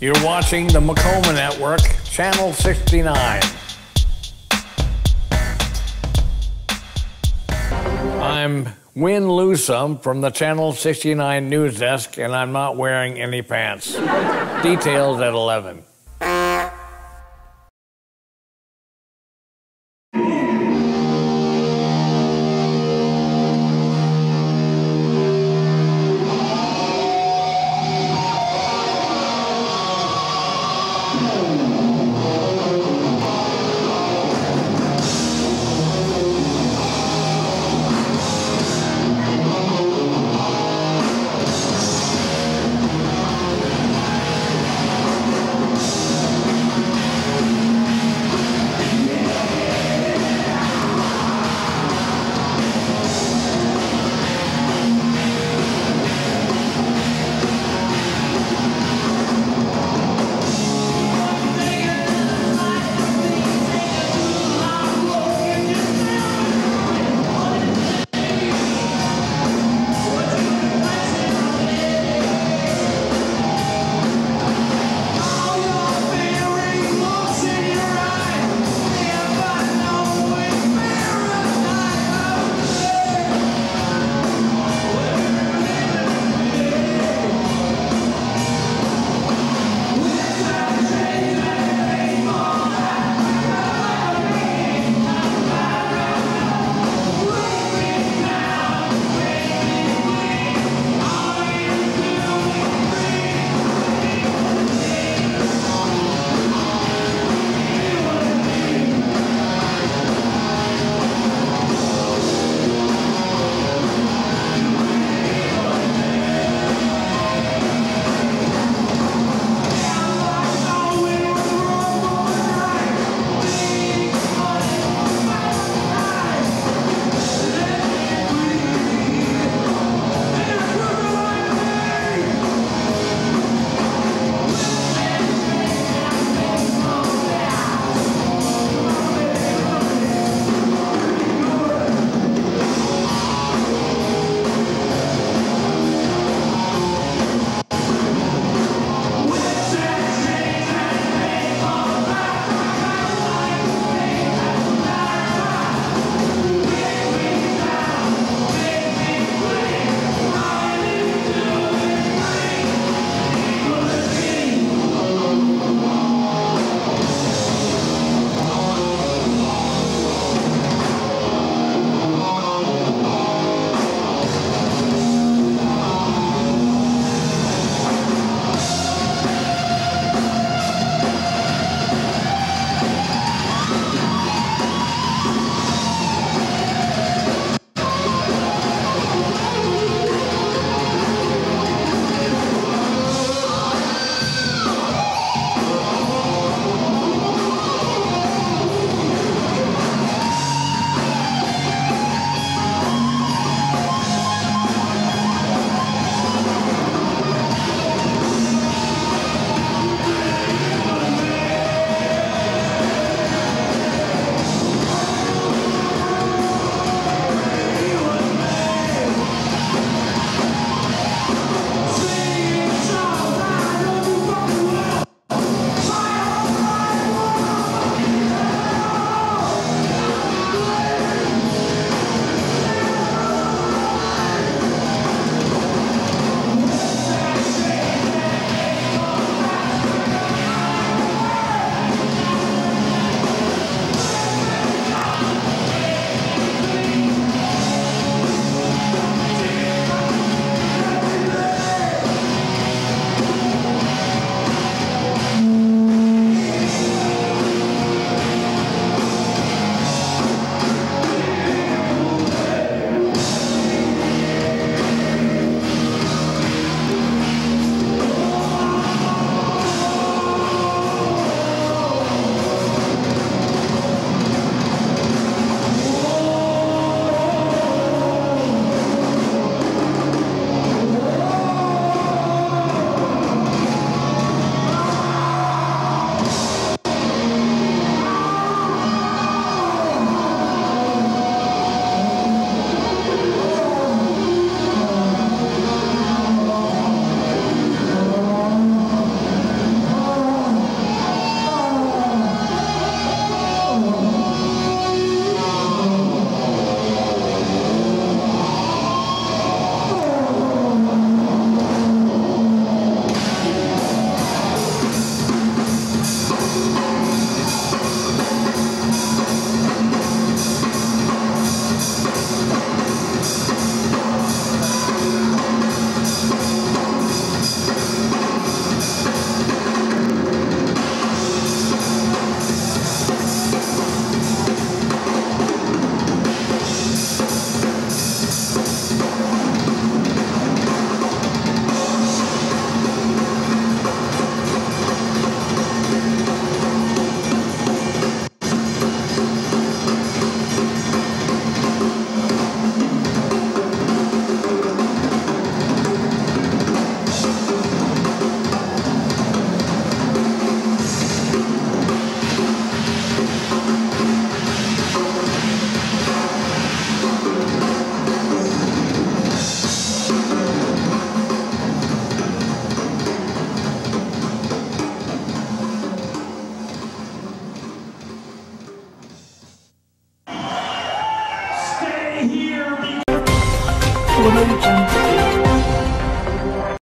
You're watching the McComa Network, Channel 69. I'm Win Lusum from the Channel 69 news desk, and I'm not wearing any pants. Details at 11.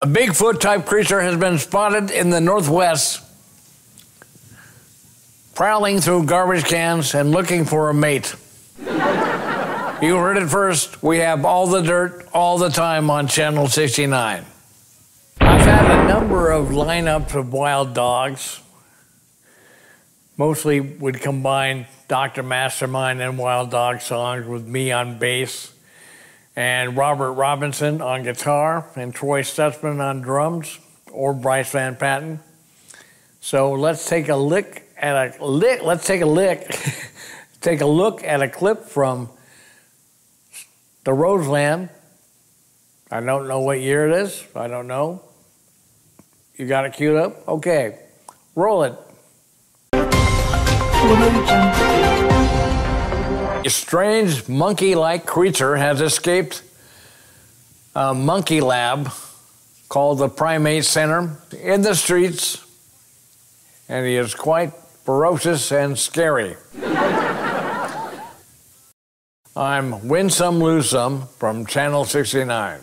Bigfoot type creature has been spotted in the Northwest, prowling through garbage cans and looking for a mate. you heard it first. We have all the dirt all the time on Channel 69. I've had a number of lineups of wild dogs. Mostly would combine Dr. Mastermind and Wild Dog songs with me on bass and Robert Robinson on guitar, and Troy Stutzman on drums, or Bryce Van Patten. So let's take a lick at a lick. Let's take a lick. take a look at a clip from the Roseland. I don't know what year it is. I don't know. You got it queued up? Okay. Roll it. A strange monkey like creature has escaped a monkey lab called the Primate Center in the streets, and he is quite ferocious and scary. I'm Win Some, Lose Some from Channel 69.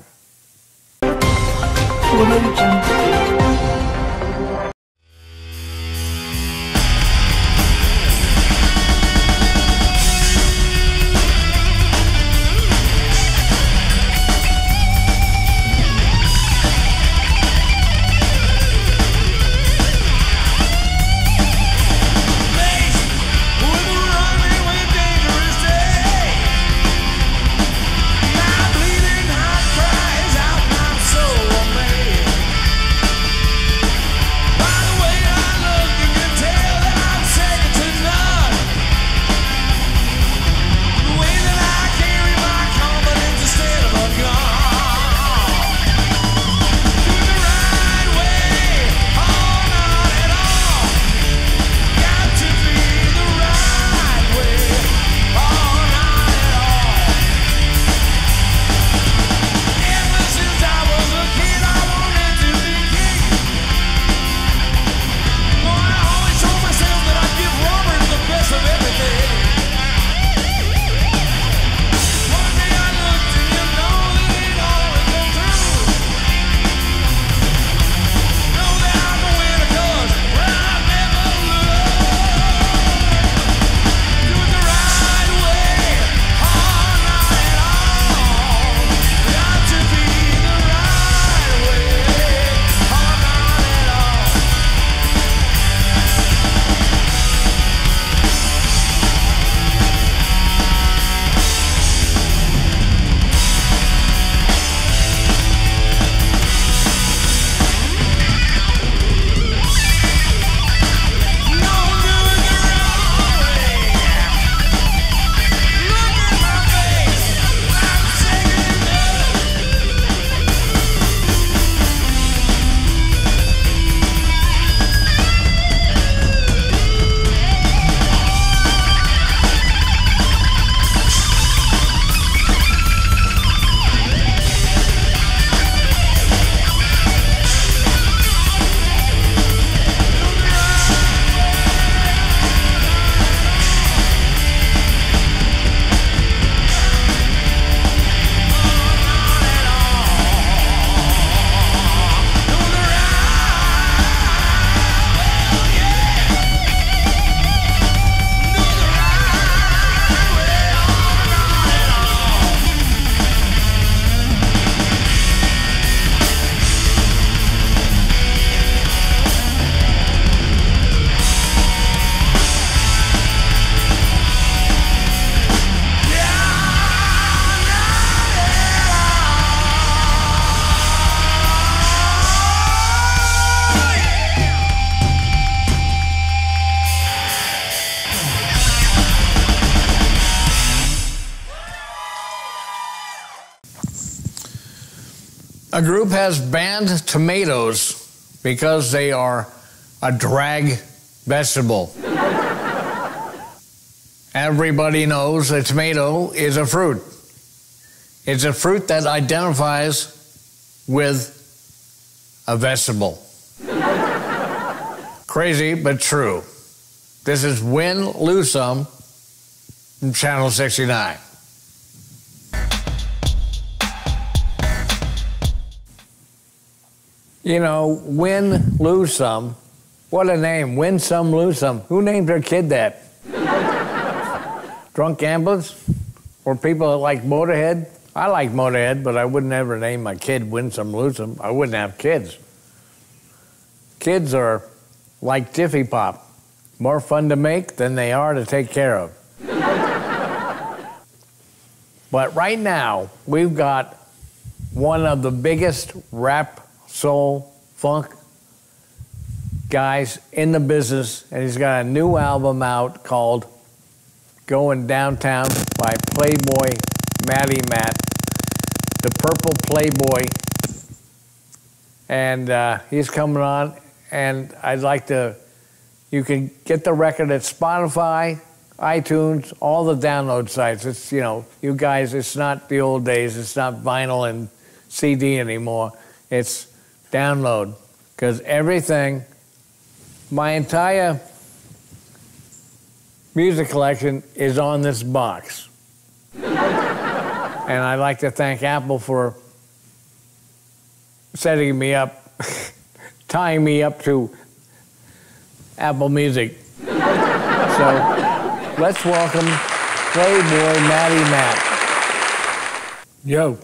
A group has banned tomatoes because they are a drag vegetable. Everybody knows a tomato is a fruit. It's a fruit that identifies with a vegetable. Crazy, but true. This is Win Lose Some from Channel 69. You know, win, lose some. What a name. Win some, lose some. Who named their kid that? Drunk gamblers? Or people that like Motorhead? I like Motorhead, but I wouldn't ever name my kid Win Some, Lose Some. I wouldn't have kids. Kids are like Jiffy Pop, more fun to make than they are to take care of. but right now, we've got one of the biggest rap soul, funk guys in the business, and he's got a new album out called Going Downtown by Playboy Matty Matt, the Purple Playboy. And uh, he's coming on, and I'd like to, you can get the record at Spotify, iTunes, all the download sites. It's, you know, you guys, it's not the old days, it's not vinyl and CD anymore. It's download because everything, my entire music collection is on this box. and I'd like to thank Apple for setting me up, tying me up to Apple Music. so let's welcome Playboy Matty Matt. Yo.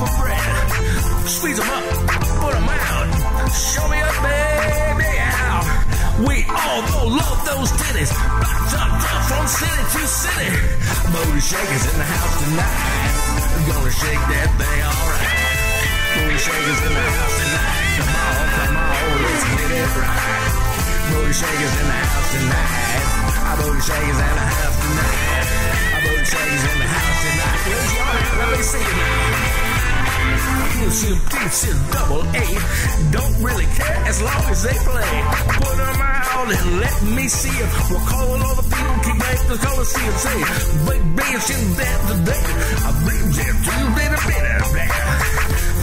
for bread. Squeeze them up, put them out. Show me a baby out. We all go love those titties. Box up, up from city to city. Booty shakers in the house tonight. I'm gonna shake that thing alright. Booty shakers in the house tonight. Come on, come on, let's get it right. Booty shakers in the house tonight. I booty shakers in the house tonight. I booty shakers in the house tonight. Raise your hand, let me see you now. Gives you decent double A. Don't really care as long as they play. Put them out and let me see it. We'll call all the people to make the Coliseum say, Big bitch in bed today. I believe you do bit a bit of that.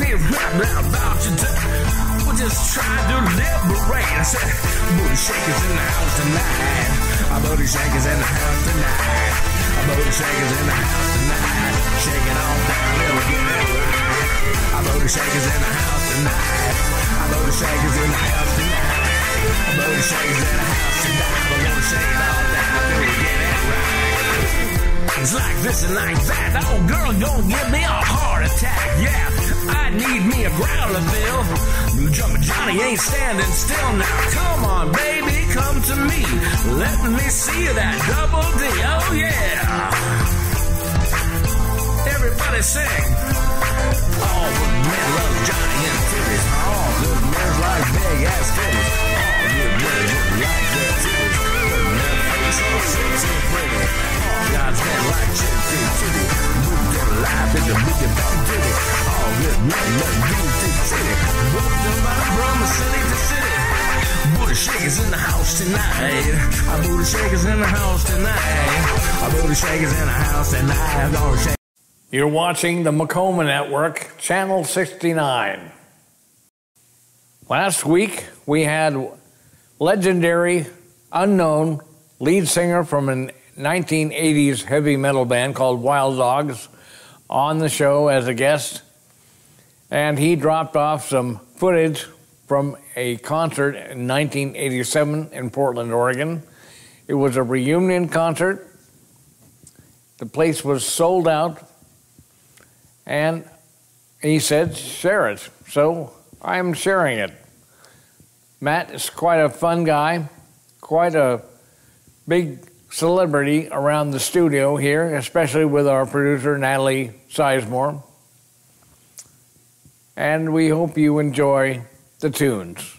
Feel right about to die. We're just trying to liberate. I said, Booty shakers in the house tonight. Our booty shakers in the house tonight. Our booty shakers in the house tonight. Shake it all down, little bit. I blow the shakers in the house tonight. I blow the shakers in the house tonight. I blow the shakers in the house tonight. I'm gonna shake it all down till we get it right. It's like this and like that. That old girl gonna give me a heart attack. Yeah, I need me a growler fill. New jumper Johnny ain't standing still now. Come on, baby, come to me. Let me see that double D. Oh yeah. Everybody sing. All the men love Johnny and Phillies. All the men like big ass Phillies. All the men look like their titties. The men face all sexy and pretty. All God's men like chicks and titty. Move their life in the wicked bum ditty. All the men love green thick city. Walk them by from city to city. Booty shakers in the house tonight. I booty shakers in the house tonight. I booty shakers in the house tonight. I'm gonna shake. You're watching the McComa Network, Channel 69. Last week, we had legendary, unknown lead singer from a 1980s heavy metal band called Wild Dogs on the show as a guest. And he dropped off some footage from a concert in 1987 in Portland, Oregon. It was a reunion concert. The place was sold out and he said, share it. So I'm sharing it. Matt is quite a fun guy, quite a big celebrity around the studio here, especially with our producer, Natalie Sizemore. And we hope you enjoy the tunes.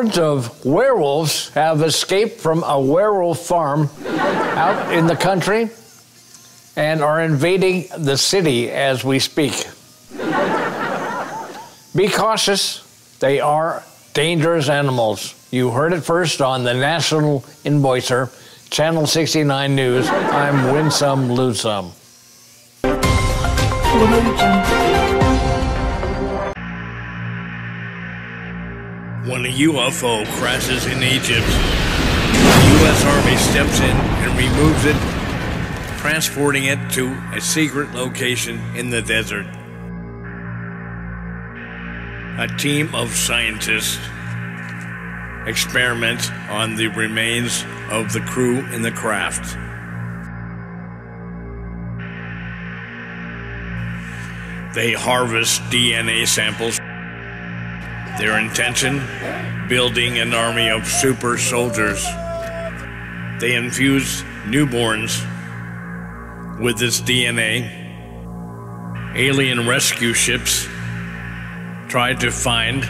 Hordes of werewolves have escaped from a werewolf farm out in the country and are invading the city as we speak. Be cautious, they are dangerous animals. You heard it first on the National Invoicer, Channel 69 News. I'm Win Some, When a UFO crashes in Egypt, the U.S. Army steps in and removes it, transporting it to a secret location in the desert. A team of scientists experiment on the remains of the crew in the craft. They harvest DNA samples their intention? Building an army of super soldiers. They infuse newborns with this DNA. Alien rescue ships tried to find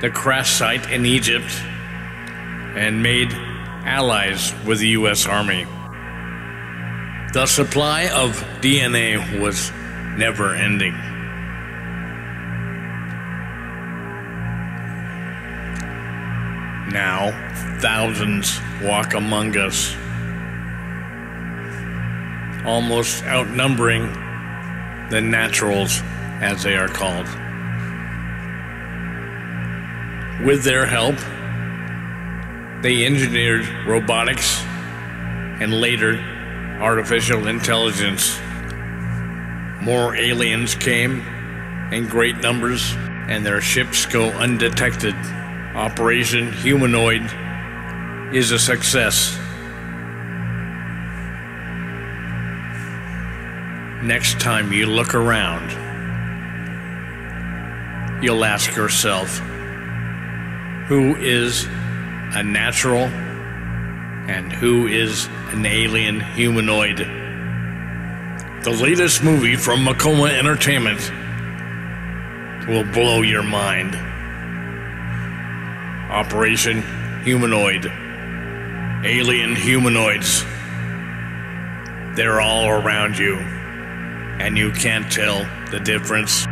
the crash site in Egypt and made allies with the U.S. Army. The supply of DNA was never ending. Now, thousands walk among us, almost outnumbering the naturals, as they are called. With their help, they engineered robotics and later artificial intelligence. More aliens came in great numbers, and their ships go undetected. Operation Humanoid is a success. Next time you look around, you'll ask yourself who is a natural and who is an alien humanoid. The latest movie from McComa Entertainment will blow your mind. Operation Humanoid. Alien humanoids. They're all around you, and you can't tell the difference.